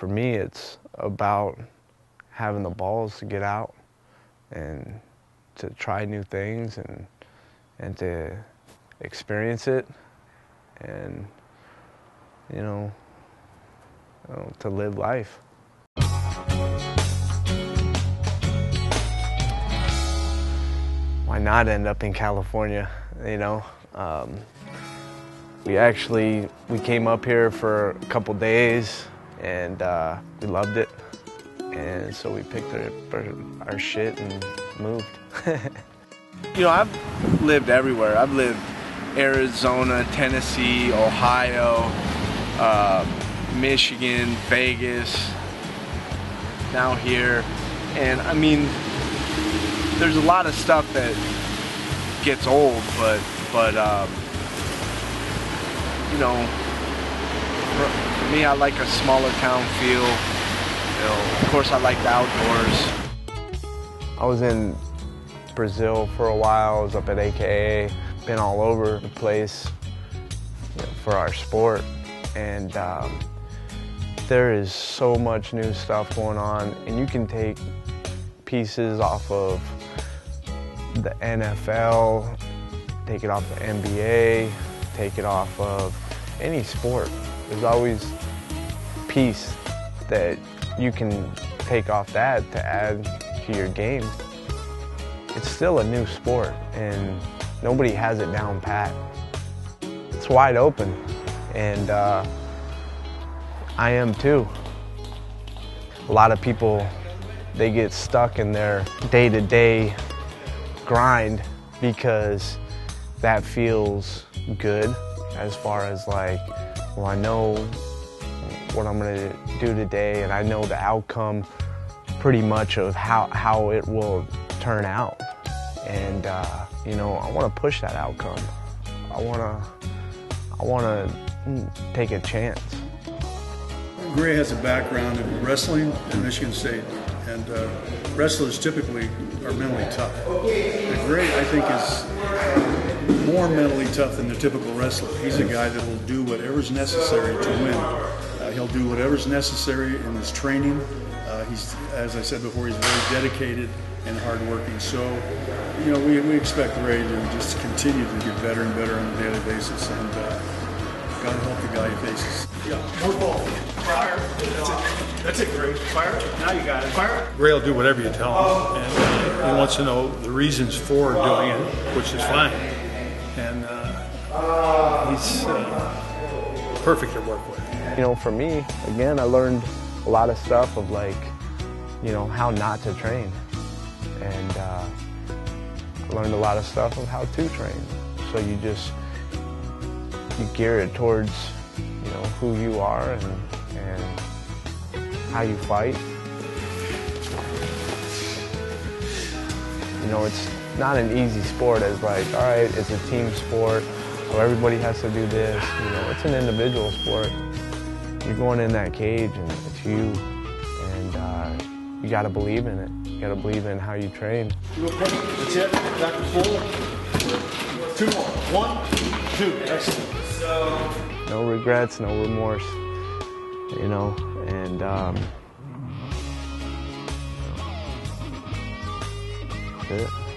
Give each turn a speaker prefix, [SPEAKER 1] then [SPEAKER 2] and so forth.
[SPEAKER 1] for me, it's about having the balls to get out and to try new things and and to experience it and you know, you know to live life. Why not end up in California? You know, um, we actually we came up here for a couple days and uh, we loved it, and so we picked our, our shit and moved.
[SPEAKER 2] you know, I've lived everywhere. I've lived Arizona, Tennessee, Ohio, uh, Michigan, Vegas, now here. And I mean, there's a lot of stuff that gets old, but, but um, you know, for, for me, I like a smaller town feel. You know, of course, I like the outdoors.
[SPEAKER 1] I was in Brazil for a while. I was up at AKA, been all over the place you know, for our sport. And um, there is so much new stuff going on, and you can take pieces off of the NFL, take it off the NBA, take it off of any sport. There's always piece that you can take off that to add to your game. It's still a new sport and nobody has it down pat. It's wide open and uh, I am too. A lot of people, they get stuck in their day-to-day grind because that feels good as far as like, well, I know what I'm gonna do today and I know the outcome pretty much of how, how it will turn out. And, uh, you know, I wanna push that outcome. I wanna, I wanna take a chance.
[SPEAKER 3] Gray has a background in wrestling at Michigan State, and uh, wrestlers typically are mentally tough. And Gray, I think, is more mentally tough than the typical wrestler. He's a guy that will do whatever's necessary to win. Uh, he'll do whatever's necessary in his training. Uh, he's, as I said before, he's very dedicated and hardworking. So, you know, we, we expect Gray to just continue to get better and better on a daily basis, and uh, gotta help the guy he faces.
[SPEAKER 4] Yeah, more ball. Fire. That's it. That's it, Gray. Fire. Now you got it. Fire.
[SPEAKER 3] Gray will do whatever you tell him, and uh, he wants to know the reasons for doing it, which is fine. And uh, he's uh, perfect to work with.
[SPEAKER 1] You know, for me, again, I learned a lot of stuff of like, you know, how not to train. And uh, I learned a lot of stuff of how to train. So you just, you gear it towards, you know, who you are and, and how you fight. You know, it's not an easy sport as like, all right, it's a team sport, so everybody has to do this. You know, it's an individual sport. You're going in that cage and it's you, and uh, you got to believe in it. You got to believe in how you train.
[SPEAKER 4] That's it. Back and. Two more. One, two. Excellent.
[SPEAKER 1] No regrets, no remorse. You know, and um, that's it.